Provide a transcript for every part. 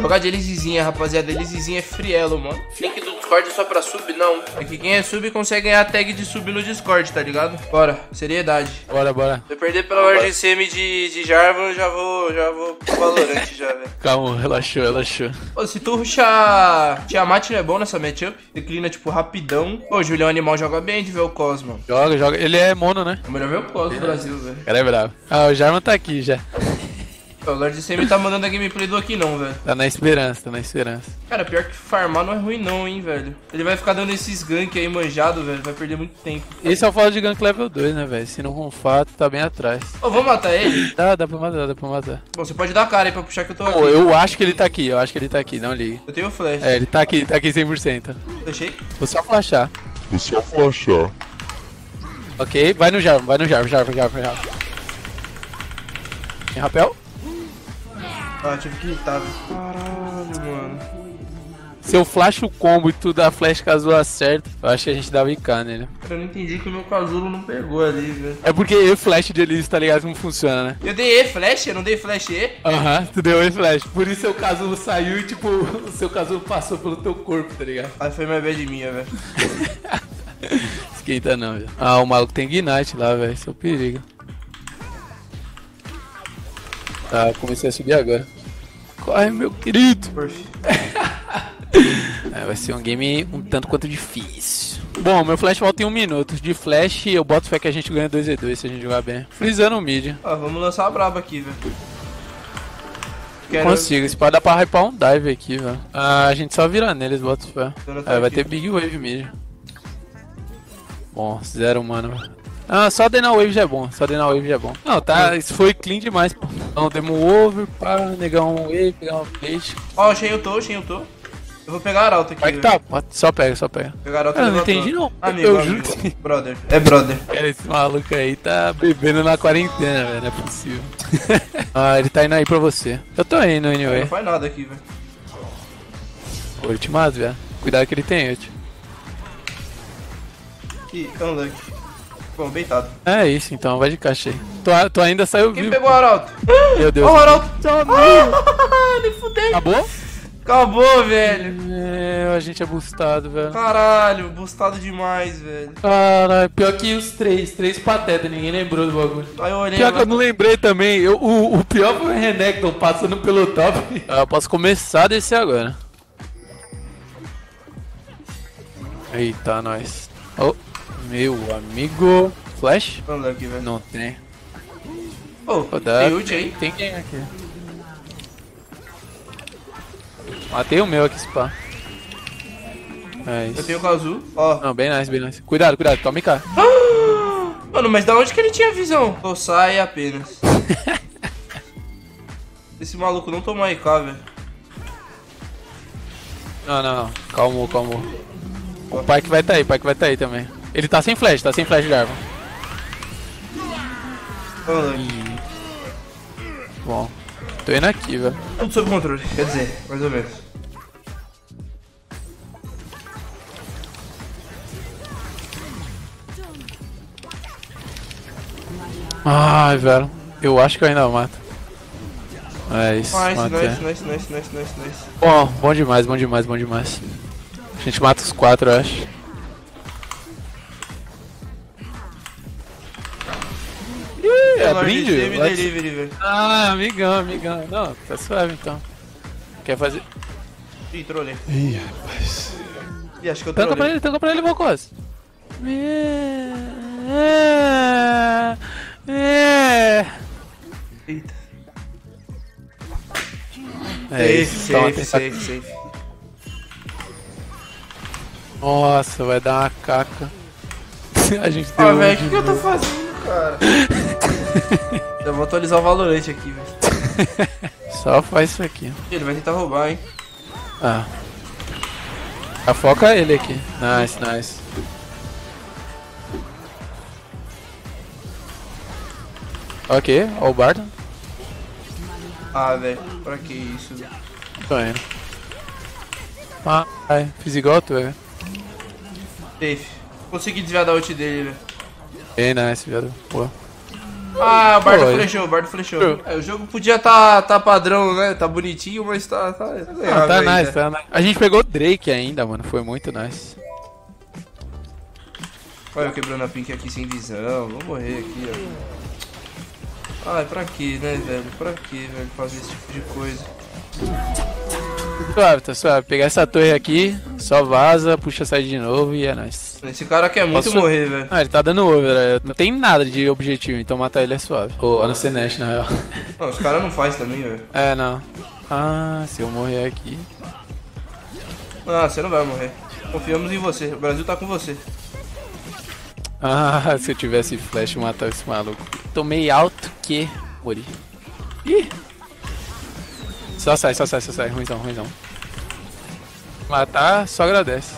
Jogar de Elisezinha, rapaziada. Elisezinha é frielo, mano. Link do Discord só pra sub, não. É que quem é sub consegue ganhar a tag de sub no Discord, tá ligado? Bora, seriedade. Bora, bora. Se eu perder pela RGCM de, de Jarvan, eu já vou, já vou pro Valorant já, velho. Calma, relaxou, relaxou. Pô, se tu ruxar Tiamat não é bom nessa matchup, declina, tipo, rapidão. Pô, o Julião Animal joga bem de ver o Cosmo. Joga, joga. Ele é mono, né? É melhor ver o Cosmo do Brasil, velho. O cara é bravo. Ah, o Jarman tá aqui já. O Lord CM tá mandando a gameplay do aqui não, velho. Tá na esperança, tá na esperança. Cara, pior que farmar não é ruim não, hein, velho. Ele vai ficar dando esses gank aí manjado, velho. Vai perder muito tempo. Esse é o foda de gank level 2, né, velho? Se não ronfar, tu tá bem atrás. Ô, vamos matar ele? Dá, dá pra matar, dá pra matar. Bom, você pode dar a cara aí pra puxar que eu tô aqui. Pô, eu acho que ele tá aqui, eu acho que ele tá aqui, não liga. Eu tenho flash. É, ele tá aqui, tá aqui 100%. Deixei? Vou só flashar. Vou só flashar. Ok, vai no Jarvan, vai no Jarvan, Jarvan, Jarvan, Jarvan. Tem rapel? Ah, tive que irritar, velho. Caralho, mano. Se eu flash o combo e tu dá flash caso acerta, eu acho que a gente dava IK nele. Cara, eu não entendi que o meu casulo não pegou ali, velho. É porque E flash de Elise, tá ligado? Não funciona, né? Eu dei E flash? Eu não dei flash E? Aham, tu deu E flash. Por isso seu casulo saiu e tipo, o seu casulo passou pelo teu corpo, tá ligado? Aí foi mais bad minha, velho. Esquenta não, velho. Ah, o maluco tem Ignite lá, velho. Isso é o perigo. Tá, comecei a subir agora. Corre, meu querido. É, vai ser um game um tanto quanto difícil. Bom, meu flash volta em um minuto. De flash, eu boto fé que a gente ganha 2v2 se a gente jogar bem. Frisando o mid. Ó, vamos lançar a braba aqui, velho. Quero... Consigo, esse pode dar pra hypar um dive aqui, velho. Ah, a gente só vira neles, bota fé. É, vai aqui. ter big wave mid. Bom, zero mano. Ah, só Dena Wave já é bom, só Dena Wave já é bom. Não, tá, isso foi clean demais, pô. Então, demo over, pá, negar um wave, pegar um plate. Ó, Shen eu tô, Shen tô. Eu vou pegar a Arauto aqui, Vai que tá, só pega, só pega. Pegar Arauto Cara, não entendi, não. Amigo, Eu amigo. juro Brother. É brother. Cara, esse maluco aí tá bebendo na quarentena, velho, não é possível. ah, ele tá indo aí pra você. Eu tô indo, Não anyway. faz nada aqui, velho. Mata, velho. Cuidado que ele tem ult. Que unlucky. Bom. É isso, então, vai de caixa aí. Tu, tu ainda saiu Quem vivo. pegou o Arauto? Meu Deus. O Arauto. Ah, me fudei. Acabou? Acabou, velho. É, a gente é boostado, velho. Caralho, bustado demais, velho. Caralho, pior que os três, três patetas, ninguém lembrou do bagulho. Aí eu olhei. Pior que eu não lembrei também, eu, o, o pior foi o Renekton passando pelo top. Ah, eu posso começar a descer agora. Eita, nós. Oh, meu amigo. Flash? Unlucky, velho. Não tem. Ô, Pô, dá- tem ult aí? Tem quem aqui? Matei o meu aqui, spa. É Eu tenho o Kazu. Ó. Não, bem nice, bem nice. Cuidado, cuidado, tome cá. Mano, mas da onde que ele tinha visão? Ou sai apenas. Esse maluco não tomou IK, velho. Não, não, não. Calmou, calmou. O Pike vai tá aí, o Pike vai tá aí também. Ele tá sem flash, tá sem flash de arma. Bom. Tô indo aqui, velho. Tudo sob controle, quer dizer, mais ou menos. Ai, velho. Eu acho que eu ainda mato. É isso, Nice, nice, nice, nice, nice, nice, nice. Bom, bom demais, bom demais, bom demais. A gente mata os quatro, eu acho. É brinde? Delivery, velho. Ah, amigão, amigão. Não, tá suave então. Quer fazer. Ih, trolei. Ih, rapaz. Ih, acho que eu Tanca pra trolei. ele, tanca pra ele, Bocos. É, é. Eita. É Safe, isso, safe, safe, safe. Nossa, vai dar uma caca. A gente Ah, deu velho, o que, que eu tô fazendo, cara? Eu vou atualizar o Valorant aqui, velho. Só faz isso aqui. Ele vai tentar roubar, hein? Ah. Afoca ele aqui. Nice, nice. Ok, ó o Barton. Ah, velho, pra que isso? Tô indo. Ah, ai, fiz igual tu, velho. Safe. Consegui desviar da ult dele, velho. Bem nice, viado. Pô. Ah, o Bardo Foi. flechou, o Bardo flechou. É, o jogo podia tá, tá padrão, né? Tá bonitinho, mas tá. tá, tá Ah, tá nice, tá nice. A gente pegou o Drake ainda, mano. Foi muito nice. Olha eu quebrando a pink aqui sem visão. Vou morrer aqui, ó. Ai, pra quê, né, velho? Pra quê, velho? Fazer esse tipo de coisa. Suave, tá suave. Pegar essa torre aqui, só vaza, puxa sai de novo e é nice. Esse cara quer muito Posso- morrer, velho. Ah, ele tá dando over, é, não tem nada de objetivo, então matar ele é suave. Ou a não ser Nash, na real. Não, os caras não faz também, velho. É, não. Ah, se eu morrer aqui. Ah, você não vai morrer. Confiamos em você. O Brasil tá com você. Ah, se eu tivesse flash, eu matava esse maluco. Tomei alto que. Morri. Ih! Só sai, só sai, só sai. Ruizão, ruizão. Matar, só agradece.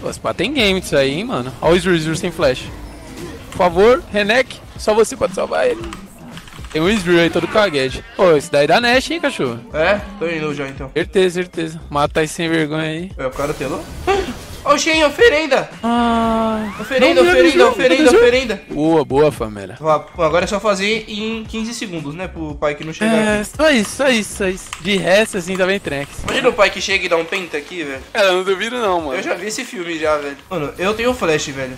Pô, esse pá tem game disso aí, hein, mano. Olha o Isru, Isru sem flash. Por favor, Renek, só você pode salvar ele. Tem um Isru aí todo caguete. Pô, esse daí dá Nash, hein, cachorro? É? Tô indo já então. Certeza, certeza. Mata esse sem vergonha aí. É, o cara telou? Ó, o Shen, oferenda! Ai. Oferenda, Não, oferenda, oferenda, oferenda. Boa, boa, família. Agora é só fazer em 15 segundos, né? Pro pai que não chegar É, aqui. só isso, só isso, só isso. De resto, assim, tá bem tranks. Imagina o pai que chega e dá um penta aqui, velho. Cara, eu não duvido não, mano. Eu já vi esse filme já, velho. Mano, eu tenho flash, velho.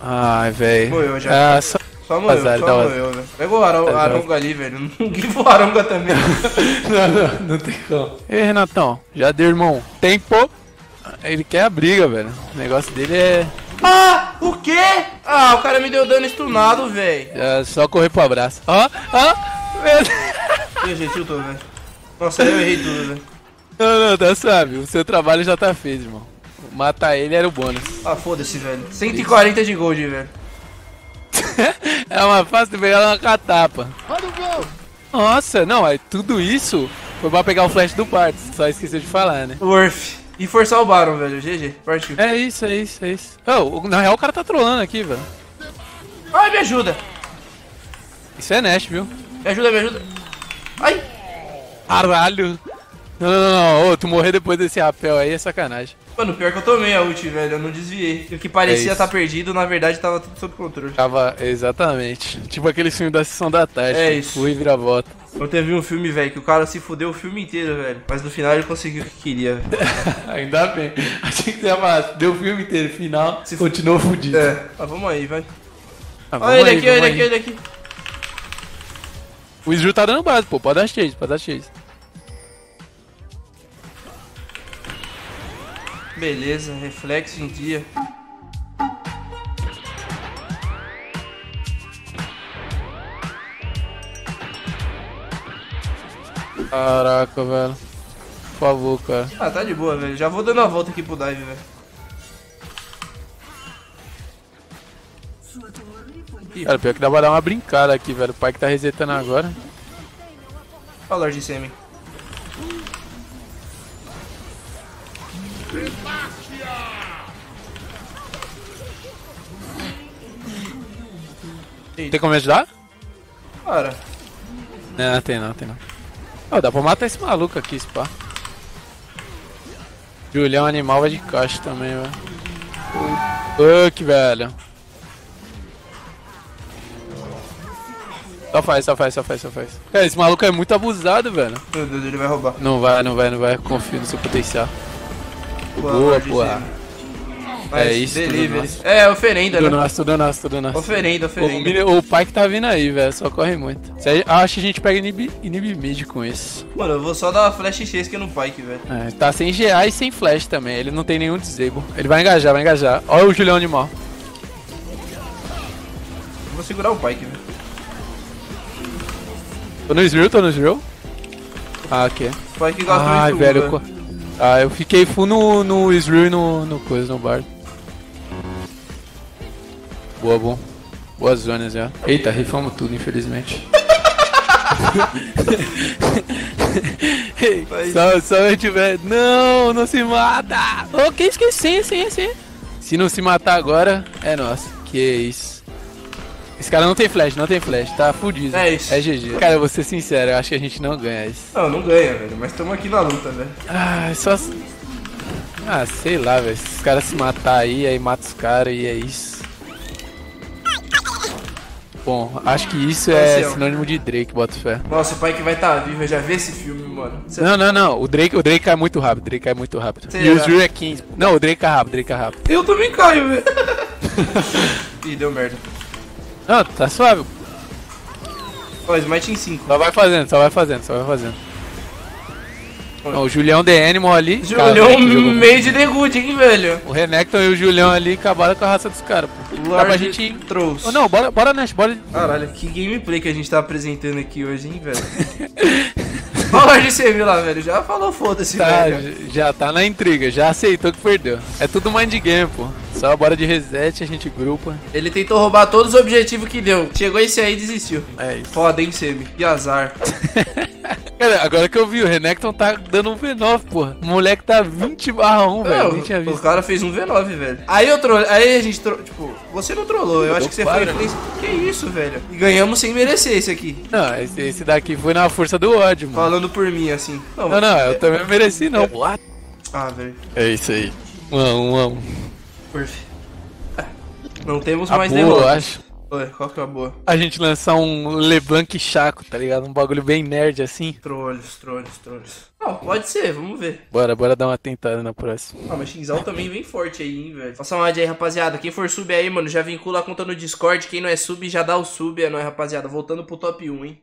Ai, velho. Morreu já. Ah, só... Só morreu, Azar, só morreu, velho. Pega o Azar. Aronga ali, velho. Não give o Aronga também. não, não, não tem como. Ei, Renatão, já deu, irmão. Tempo. Ele quer a briga, velho. O negócio dele é ah, o quê? Ah, o cara me deu dano estunado, velho. é só correr pro abraço. Ó, ó. meu- Ih, gente, eu tô, velho. Nossa, eu errei tudo, velho. Não, não, tá suave. O seu trabalho já tá feito, irmão. Matar ele era o bônus. Ah, foda-se, velho. 140 de gold, velho. É uma fácil de pegar uma catapa. Nossa, não, é tudo isso foi pra pegar o flash do Bart. Só esqueceu de falar, né? Worth. E forçar o Baron, velho. GG. Partiu. É isso, é isso, é isso. Oh, na real o cara tá trolando aqui, velho. Ai, me ajuda. Isso é Nash, viu? Me ajuda, me ajuda. Ai. Caralho. Não, não, não, não. Ô, tu morrer depois desse rapel aí é sacanagem. Mano, pior que eu tomei a ult, velho. Eu não desviei. O que parecia É estar isso. perdido, na verdade, tava tudo sob controle. Tava, exatamente. Tipo aquele filme da sessão da tarde. É tipo, isso. Fui e vira volta. Ontem eu vi um filme, velho, que o cara se fudeu o filme inteiro, velho. Mas no final ele conseguiu o que queria, velho. Ainda bem. Achei que você ia falar, deu o filme inteiro, final, Se continuou fudido. É. Mas vamos aí, vai. Ah, Olha ele aí, aqui, olha ele aqui, olha ele aqui. O Isru tá dando base, pô. Pode dar chase, pode dar chase. Beleza, reflexo em dia. Caraca, velho. Por favor, cara. Ah, tá de boa, velho. Já vou dando a volta aqui pro dive, velho. Cara, pior que dá pra dar uma brincada aqui, velho. O pai que tá resetando agora. Olha o Lord Semi. Tem como me ajudar? Cara, Não, tem não, tem não. Ó, dá pra matar esse maluco aqui, esse pá. Julião animal vai de caixa também, velho. Fuck, velho. Só faz, só faz, só faz, só faz. Cara, esse maluco é muito abusado, velho. meu Deus, ele vai roubar. Não vai, não vai, não vai. Confio no seu potencial. Boa, Lord boa. É isso, Delivery. É, oferenda, Tudo né? nosso, tudo nosso, tudo nosso. Oferenda, O, oferenda. mini- o pai que tá vindo aí, velho, só corre muito. Cê- Acho que a gente pega inib, inib mid com isso. Mano, eu vou sou dar uma flash chasque no Pike, velho. É, tá sem GA e sem flash também. Ele não tem nenhum disable. Ele vai engajar, vai engajar. Olha o Julião Animal. Eu Vou segurar o Pike, velho. Tô no Israel, tô no Israel. Ah, ok. O Pike gastou Ai, velho. eu co- Ah, eu fiquei full no, no Israel e no, no coisa, no bar. Boa, bom. Boas zonas já. Eita, rifamos tudo, infelizmente. só, só eu tiver. Não, não se mata! Ok, esqueci, sim, sim. Se não se matar agora, é nosso. Que isso. Esse cara não tem flash, não tem flash, tá fudido. É isso. É GG. Cara, eu vou ser sincero, eu acho que a gente não ganha isso. Não, não ganha, velho. Mas estamos aqui na luta, velho. Ah, só. Ah, sei lá, velho. Se os caras se matar aí, aí mata os caras e é isso. Bom. Acho que isso é Assim, sinônimo de Drake, bota fé. Nossa, o pai que vai estar tá vivo, eu já vi esse filme, mano. Cê- Não, não, não. O Drake, o Drake cai muito rápido. O Drake cai muito rápido. Será? E o Drew é 15. Não, o Drake cai rápido, o Drake cai rápido. Eu também caio, velho. Ih, deu merda. Não, tá suave. Ó, Smite em 5. Só vai fazendo, só vai fazendo, só vai fazendo. Ó, o Julião The Animal ali. Julião meio de Good, hein, velho? O Renekton e o Julião ali acabaram com a raça dos caras, pô. Dá pra Lord gente ir. Trolls. Oh, não, bora, bora, Nash, bora. Caralho, que gameplay que a gente tá apresentando aqui hoje, hein, velho? Olha o Lord Save lá, velho. Já falou foda-se, Tá, velho. já tá na intriga, já aceitou que perdeu. É tudo mind game, pô. Só bora de reset, a gente grupa. Ele tentou roubar todos os objetivos que deu. Chegou esse aí e desistiu. É isso. Foda, hein, Semi? Que azar. Cara, agora que eu vi, o Renekton tá dando um V9, porra. O moleque tá 20 barra 1, velho. Não, o cara fez um V9, velho. Aí eu trolei. Aí a gente trollou. Tipo, você não trollou. Eu acho que você foi para. influência. Que isso, velho? E ganhamos sem merecer esse aqui. Não, esse, esse daqui foi na força do ódio, mano. Falando por mim, assim. Não, não, eu também mereci, não. Ah, velho. É isso aí. Um a um, um. Perfeito. É, Não temos A mais boa, eu acho. Qual que é a boa? A gente lançar um Leblanc Chaco, tá ligado? Um bagulho bem nerd assim. Trolls, trolls, trolls. Não, pode ser, vamos ver. Bora, bora dar uma tentada na próxima. Ah, mas Xinzal também vem forte aí, hein, velho. Faça uma ad aí, rapaziada. Quem for sub aí, mano, já vincula a conta no Discord. Quem não é sub, já dá o sub, é nóis, rapaziada. Voltando pro top 1, hein.